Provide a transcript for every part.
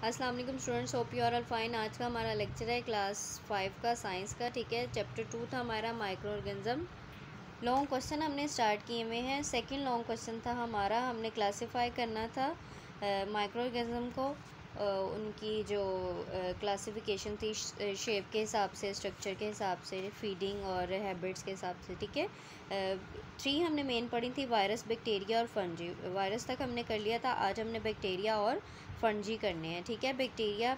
अस्सलाम वालेकुम students, hope you are all fine आज का हमारा लेक्चर है क्लास फाइव का साइंस का, ठीक है? चैप्टर टू था हमारा माइक्रो ऑर्गेनिज्म लॉन्ग क्वेश्चन हमने स्टार्ट किए हुए हैं. सेकंड लॉन्ग क्वेश्चन था हमारा, हमने क्लासिफाई करना था माइक्रो ऑर्गेनिज्म को. उनकी जो क्लासिफिकेशन थी शेप के हिसाब से स्ट्रक्चर के हिसाब से फीडिंग और हैबिट्स के हिसाब से, ठीक है? थ्री हमने मेन पढ़ी थी वायरस बैक्टीरिया और फंजी वायरस तक हमने कर लिया था, आज हमने बैक्टीरिया और फंजी करने हैं, ठीक है? बैक्टीरिया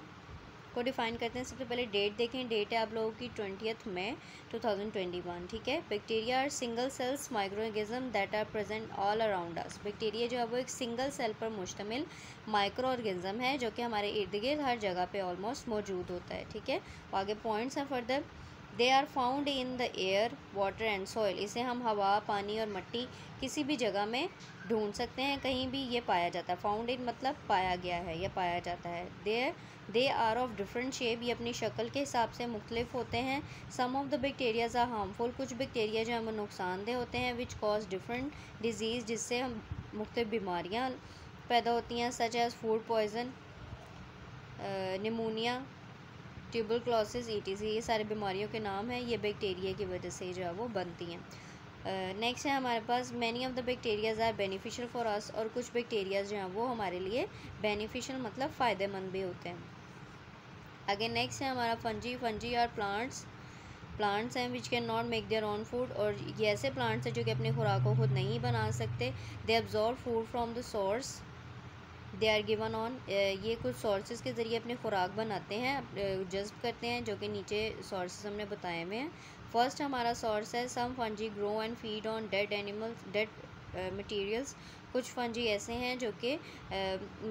को डिफाइन करते हैं, सबसे पहले डेट देखें। डेट है आप लोगों की ट्वेंटियथ मई 2021 ठीक है? Bacteria are single cells microorganism that are present all around us bacteria जो है वो एक सिंगल सेल पर मुश्तमिल माइक्रो ऑर्गेजम है, जो कि हमारे इर्द गिर्द हर जगह पे ऑलमोस्ट मौजूद होता है, ठीक है? आगे पॉइंट्स हैं further they are found in the air water and soil इसे हम हवा, पानी और मिट्टी किसी भी जगह में ढूंढ सकते हैं। कहीं भी ये पाया जाता है। फाउंड इन मतलब पाया गया है, या पाया जाता है। They they are of different shape ये अपनी शक्ल के हिसाब से मुख्तलिफ़ होते हैं। Some of the bacterias are harmful कुछ बैक्टीरिया जो हमें नुकसानदेह होते हैं विच कॉज डिफरेंट डिज़ीज़ जिससे हम मुख्त बीमारियाँ पैदा होती हैं such as food poison pneumonia tuberculosis ETC ये सारी बीमारियों के नाम हैं। ये बैक्टीरिया की वजह से जो है वो बनती हैं। नेक्स्ट है हमारे पास many of the bacterias are beneficial for us और कुछ बैक्टीरियाज जो हैं वो हमारे लिए बेनिफिशियल मतलब फ़ायदेमंद भी होते हैं। आगे नेक्स्ट है हमारा फंजी फंजी और प्लांट्स प्लांट्स हैं which can not make their own food और ये ऐसे प्लांट्स हैं जो कि अपनी खुराक को खुद नहीं बना सकते। They absorb food from the source they are given on ये कुछ सोर्सेज के ज़रिए अपनी खुराक बनाते हैं जज्ब करते हैं, जो कि नीचे सोर्सेज हमने बताए हुए हैं। फ़र्स्ट हमारा सोर्स है some fungi grow and feed on dead animals dead materials कुछ फंजी ऐसे हैं जो कि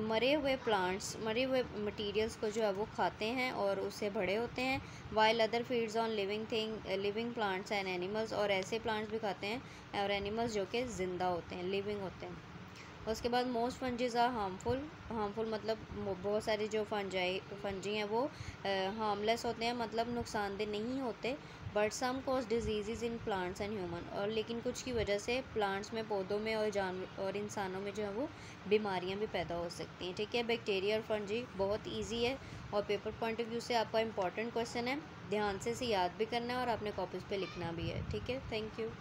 मरे हुए प्लांट्स मरे हुए मटेरियल्स को जो है वो खाते हैं और उससे बड़े होते हैं। While other feeds on living thing living plants and animals और ऐसे प्लांट्स भी खाते हैं और एनिमल्स जो कि ज़िंदा होते हैं लिविंग होते हैं। उसके बाद most fungis are harmful harmful मतलब बहुत सारे जो फंजाई फंजी हैं वो हार्मलेस होते हैं मतलब नुकसानदेह नहीं होते but some cause disease in plants and human और लेकिन कुछ की वजह से प्लांट्स में, पौधों में और जानवर और इंसानों में जो है वो बीमारियाँ भी पैदा हो सकती हैं, ठीक है? बैक्टीरिया और फंजी बहुत ईजी है और पेपर पॉइंट ऑफ़ व्यू से आपका इंपॉर्टेंट क्वेश्चन है। ध्यान से इसे याद भी करना है और अपने कॉपीज़ पर लिखना भी है, ठीक है? Thank you